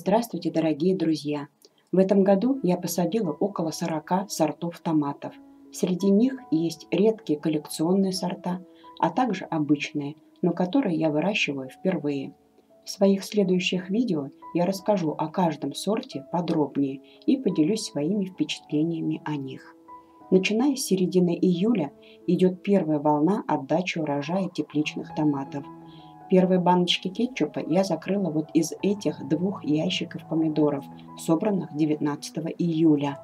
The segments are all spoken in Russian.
Здравствуйте, дорогие друзья! В этом году я посадила около 40 сортов томатов. Среди них есть редкие коллекционные сорта, а также обычные, но которые я выращиваю впервые. В своих следующих видео я расскажу о каждом сорте подробнее и поделюсь своими впечатлениями о них. Начиная с середины июля идет первая волна отдачи урожая тепличных томатов – Первые баночки кетчупа я закрыла вот из этих двух ящиков помидоров, собранных 19 июля.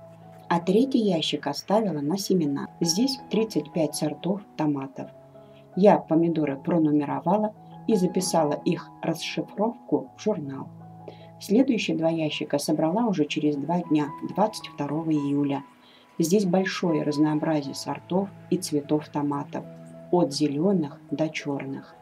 А третий ящик оставила на семена. Здесь 35 сортов томатов. Я помидоры пронумеровала и записала их расшифровку в журнал. Следующие два ящика собрала уже через два дня, 22 июля. Здесь большое разнообразие сортов и цветов томатов, от зеленых до черных.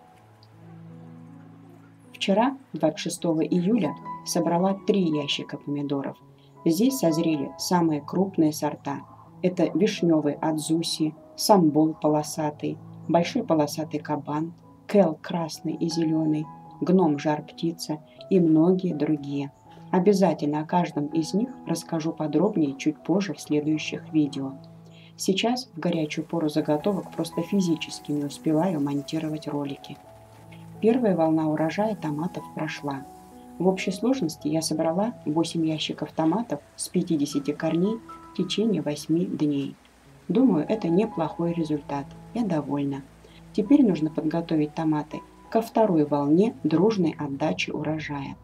Вчера, 26 июля, собрала три ящика помидоров. Здесь созрели самые крупные сорта. Это вишневый Адзуси, самбол полосатый, большой полосатый кабан, кел красный и зеленый, гном жар-птица и многие другие. Обязательно о каждом из них расскажу подробнее чуть позже в следующих видео. Сейчас в горячую пору заготовок просто физически не успеваю монтировать ролики. Первая волна урожая томатов прошла. В общей сложности я собрала 8 ящиков томатов с 50 корней в течение 8 дней. Думаю, это неплохой результат. Я довольна. Теперь нужно подготовить томаты ко второй волне дружной отдачи урожая.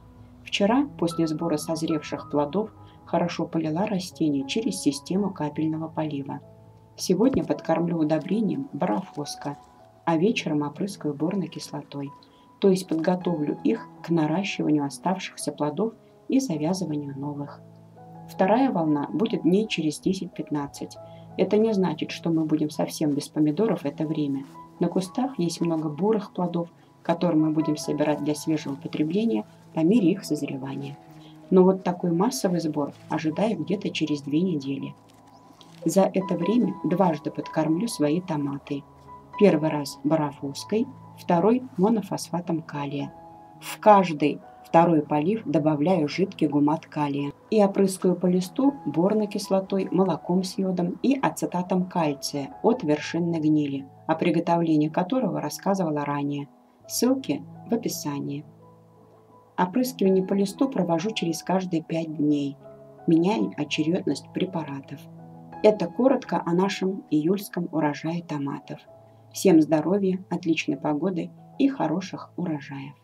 Вчера, после сбора созревших плодов, хорошо полила растения через систему капельного полива. Сегодня подкормлю удобрением барафоска, а вечером опрыскаю борной кислотой – то есть подготовлю их к наращиванию оставшихся плодов и завязыванию новых. Вторая волна будет дней через 10-15. Это не значит, что мы будем совсем без помидоров это время. На кустах есть много бурых плодов, которые мы будем собирать для свежего потребления по мере их созревания. Но вот такой массовый сбор ожидаю где-то через две недели. За это время дважды подкормлю свои томаты. Первый раз барафоской, второй монофосфатом калия. В каждый второй полив добавляю жидкий гумат калия и опрыскаю по листу борной кислотой, молоком с йодом и ацетатом кальция от вершинной гнили, о приготовлении которого рассказывала ранее. Ссылки в описании. Опрыскивание по листу провожу через каждые 5 дней, меняя очередность препаратов. Это коротко о нашем июльском урожае томатов. Всем здоровья, отличной погоды и хороших урожаев.